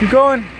Keep going.